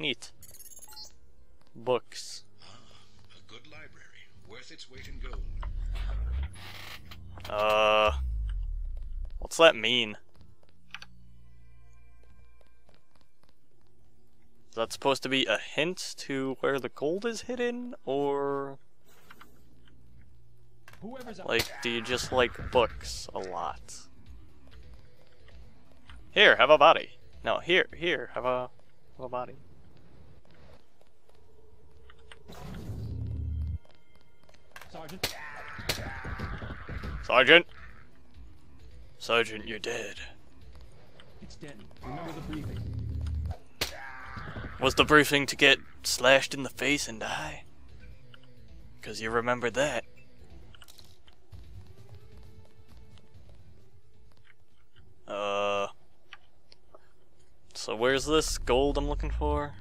neat. Books. Ah, a good library, worth its weight in gold. Uh, what's that mean? Is that supposed to be a hint to where the gold is hidden, or Whoever's like, do you just like books a lot? Here, have a body. No, here, here, have a, have a body. Sergeant. Sergeant. Sergeant, you're dead. It's Denton. Remember the briefing. Was the briefing to get slashed in the face and die? Cause you remember that. Uh. So where's this gold I'm looking for?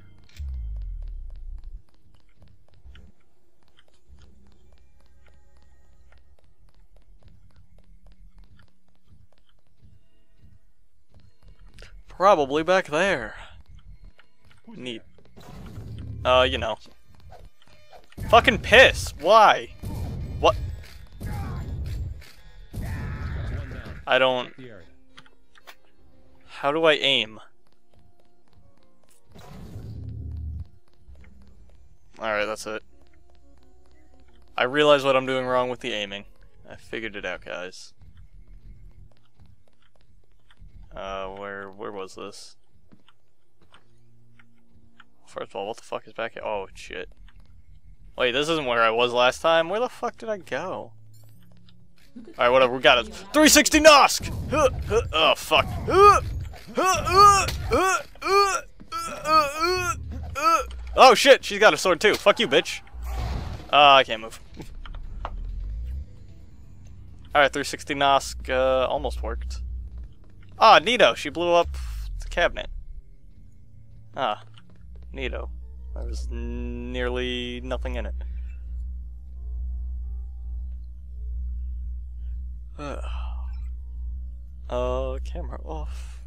Probably back there. Neat. Uh, you know. Fucking piss! Why? What? I don't. How do I aim? Alright, that's it. I realize what I'm doing wrong with the aiming. I figured it out, guys. Uh, where where was this? First of all, what the fuck is back here? Oh, shit. Wait, this isn't where I was last time. Where the fuck did I go? Alright, whatever, we got it. 360 Nosk! Oh, fuck. Oh, shit, she's got a sword too. Fuck you, bitch. Uh, I can't move. Alright, 360 Nosk uh, almost worked. Ah, Nito, she blew up the cabinet. Ah, Nito. There was nearly nothing in it. Uh, camera off.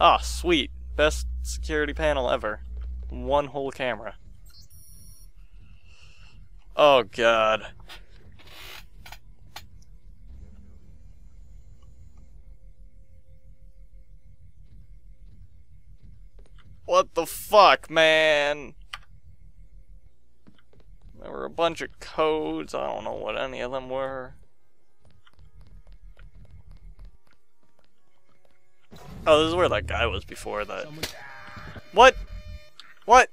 Ah, sweet. Best security panel ever. One whole camera. Oh god. Fuck, man? There were a bunch of codes. I don't know what any of them were. Oh, this is where that guy was before that. What? What?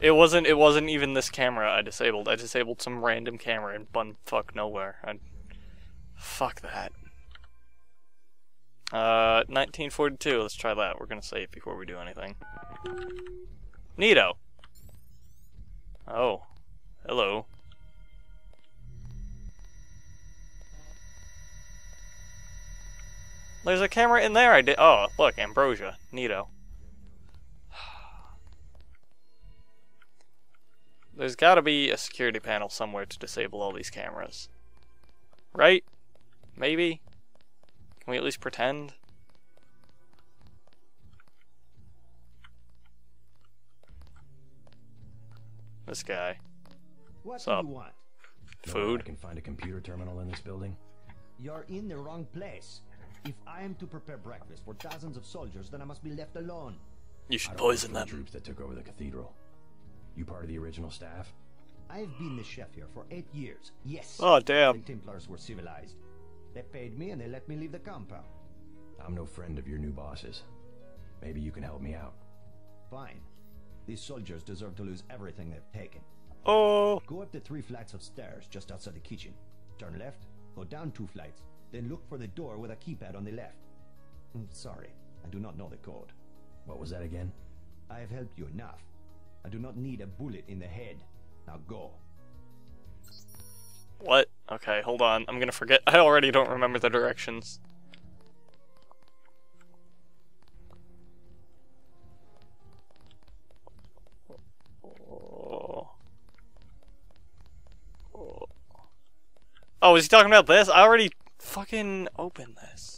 It wasn't. It wasn't even this camera I disabled. I disabled some random camera in bun fuck nowhere. I, fuck that. Uh, 1942. Let's try that. We're gonna save before we do anything. Neato. Oh, hello. There's a camera in there. I did. Oh, look, Ambrosia. Neato. There's got to be a security panel somewhere to disable all these cameras. Right? Maybe? Can we at least pretend? This guy. What Sup? do you want? No I Food. can find a computer terminal in this building. You're in the wrong place. If I am to prepare breakfast for thousands of soldiers, then I must be left alone. You should poison work them. the troops that took over the cathedral. You part of the original staff? I've been the chef here for eight years. Yes. Oh, The damn. Templars were civilized. They paid me and they let me leave the compound. I'm no friend of your new bosses. Maybe you can help me out. Fine. These soldiers deserve to lose everything they've taken. Oh, Go up the three flights of stairs just outside the kitchen. Turn left, go down two flights, then look for the door with a keypad on the left. Mm, Sorry, I do not know the code. What was that again? I have helped you enough. I do not need a bullet in the head. Now go. What? Okay, hold on. I'm gonna forget. I already don't remember the directions. Oh. Is he talking about this? I already fucking opened this.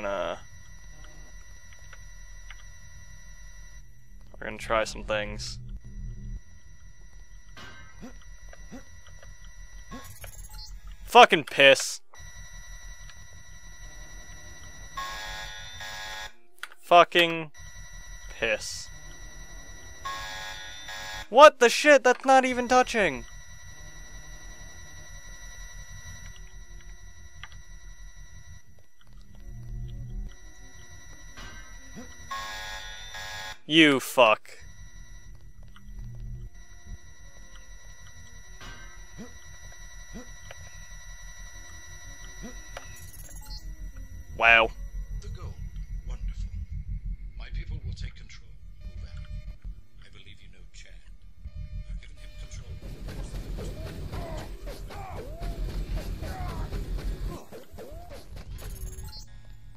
Gonna we're gonna try some things. Fucking piss. Fucking piss. What the shit? That's not even touching. You fuck. Wow. The gold. Wonderful. My people will take control. Move out. I believe you know Chad. I've given him control.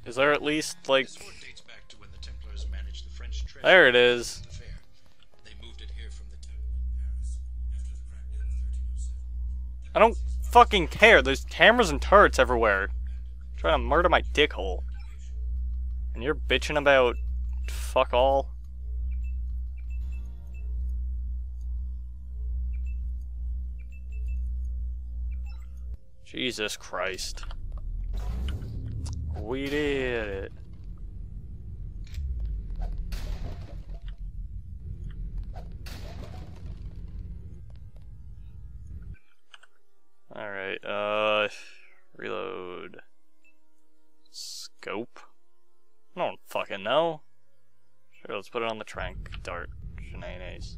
Is there at least, like... crack in 1307. I don't fucking care. There's cameras and turrets everywhere. Trying to murder my dick hole. And you're bitching about fuck all? Jesus Christ. We did it. Know. Sure, let's put it on the trank dart. Shenanigans.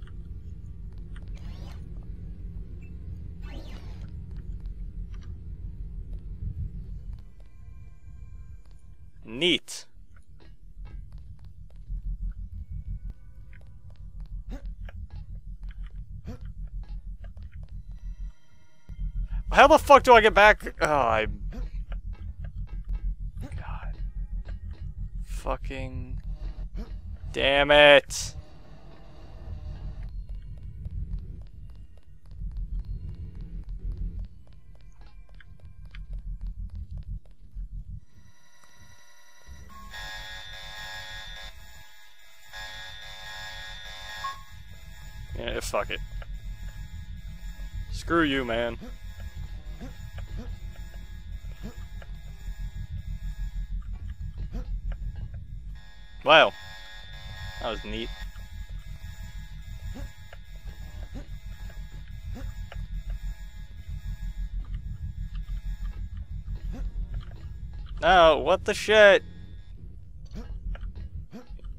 Neat. How the fuck do I get back? Oh, I. Fucking. Damn it. Yeah, fuck it. Screw you, man. Wow. That was neat. Oh, what the shit?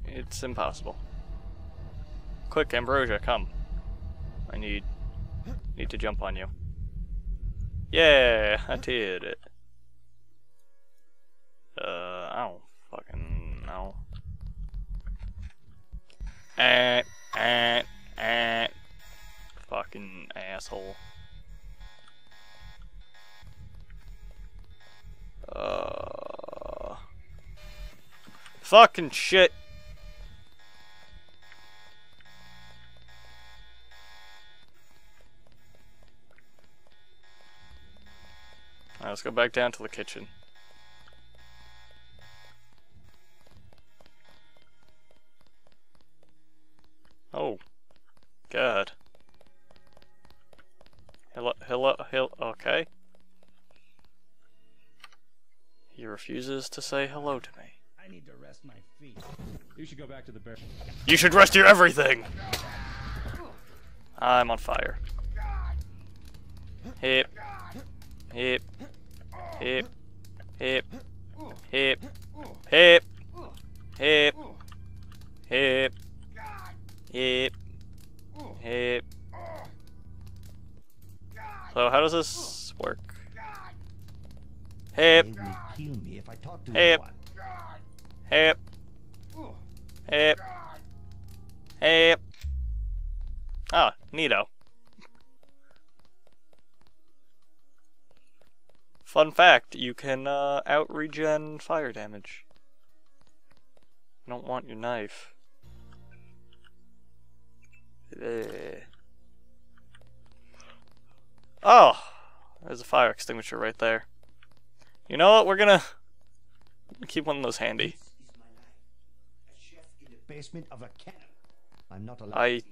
It's impossible. Quick, Ambrosia, come. I need need to jump on you. Yeah, I did it. Uh, I don't fucking know. Eh, eh, eh. Fucking asshole. Uh. Fucking shit. Let's go back down to the kitchen. To say hello to me. I need to rest my feet. You should go back to the bear. You should rest your everything! I'm on fire. Hip. Hip. Hip. Hip. Hip. Hip. Hip. Hip. Hip. Hip. So how does this work? Hip. They will kill me if I talk to Hey, no one. Hip. Hip. Hip. Ah, neato. Fun fact, you can uh, out regen fire damage. I don't want your knife. Eh. Oh, there's a fire extinguisher right there. You know what? We're gonna Keep one of those handy. This is my life. A chef in the basement of a cannon. I'm not allowed. I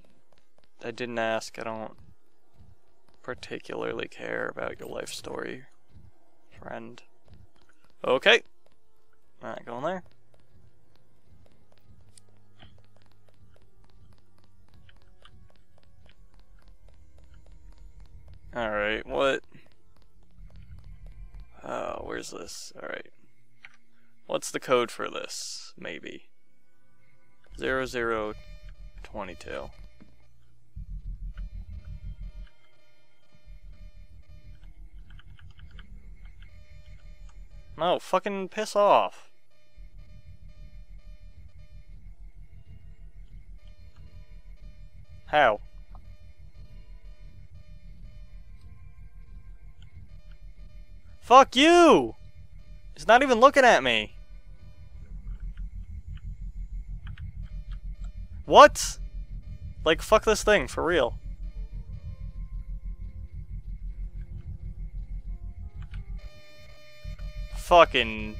I didn't ask. I don't particularly care about your life story, friend. Okay. Alright, go in there. Alright, what? Oh, where's this? Alright. What's the code for this? Maybe. Zero zero twenty-two. No, fucking piss off. How? Fuck you! He's not even looking at me. What? Like, fuck this thing, for real. Fucking...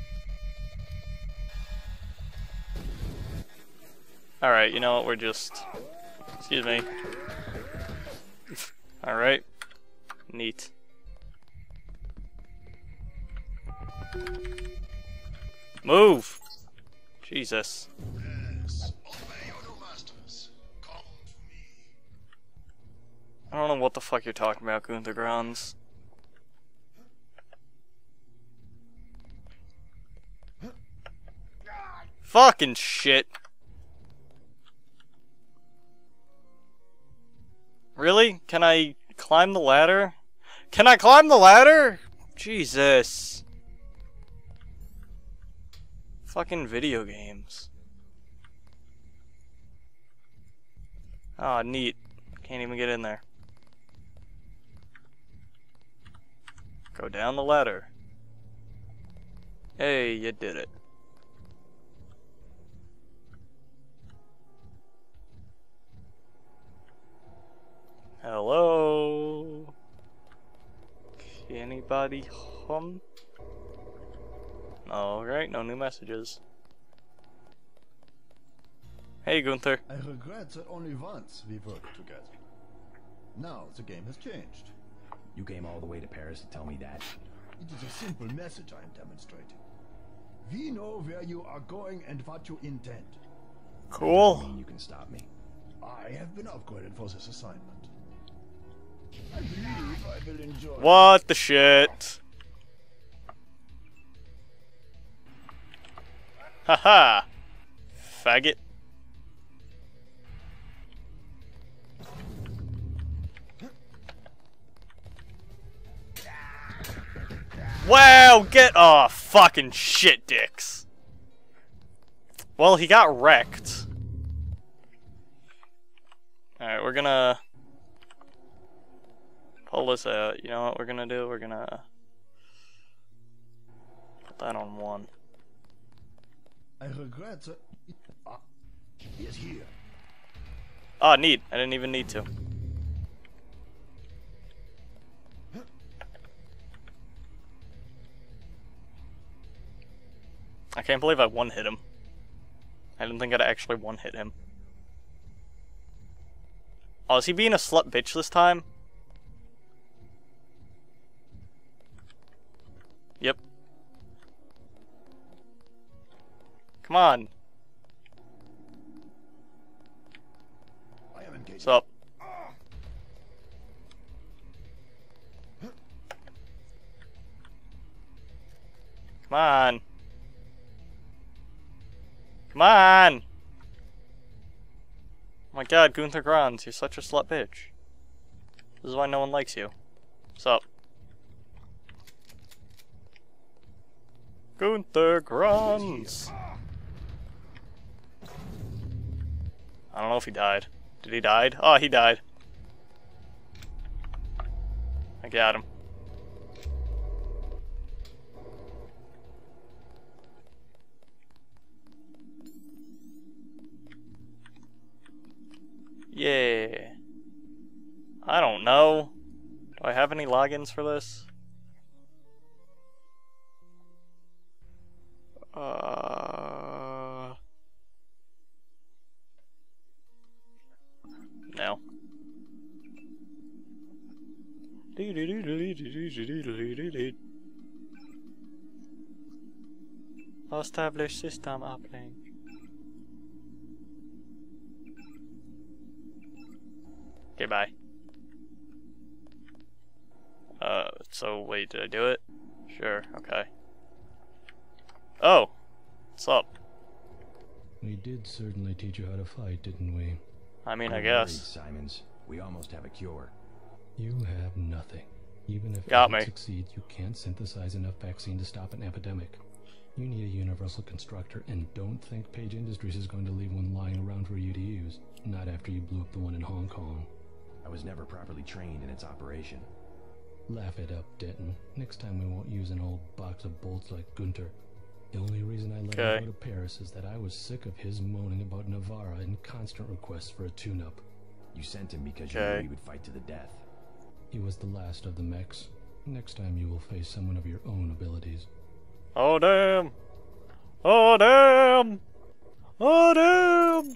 Alright, you know what, we're just... Excuse me. Alright. Neat. Move! Jesus. Yes. I don't know what the fuck you're talking about, Gunther Granz. Fucking shit. Really? Can I climb the ladder? Can I climb the ladder? Jesus. Fucking video games. Ah, neat. Can't even get in there. Go down the ladder. Hey, you did it. Hello? Anybody home? Alright, no new messages. Hey, Gunther. I regret that only once we worked together. Now the game has changed. You came all the way to Paris to tell me that? It is a simple message I am demonstrating. We know where you are going and what you intend. Cool. You can stop me. I have been upgraded for this assignment. I believe I will enjoy What the shit? Haha! Faggot. Wow, get off, fucking shit dicks. Well, he got wrecked. Alright, we're gonna pull this out. You know what we're gonna do? We're gonna put that on one. I regret that. Ah, he is here. Neat. I didn't even need to. I can't believe I one hit him. I didn't think I'd actually one hit him. Oh, is he being a slut bitch this time? Come on. I am. What's up? Come on. Come on! Oh my god, Gunther Granz, you're such a slut bitch. This is why no one likes you. What's up? Gunther Granz! I don't know if he died. Did he died? Oh, he died. I got him. Yeah. I don't know. Do I have any logins for this? Established system uplink. Okay, bye. Uh, so wait, did I do it? Sure, okay. Oh! What's up? We did certainly teach you how to fight, didn't we? I mean, I Don't worry, guess. Simons, we almost have a cure. You have nothing. Even if Got it me. succeeds, you can't synthesize enough vaccine to stop an epidemic. You need a universal constructor, and don't think Page Industries is going to leave one lying around for you to use. Not after you blew up the one in Hong Kong. I was never properly trained in its operation. Laugh it up, Denton. Next time we won't use an old box of bolts like Gunther. The only reason I let Okay. him go to Paris is that I was sick of his moaning about Navarre and constant requests for a tune-up. You sent him because you knew he would fight to the death. He was the last of the mechs. Next time you will face someone of your own abilities. Oh damn! Oh damn! Oh damn!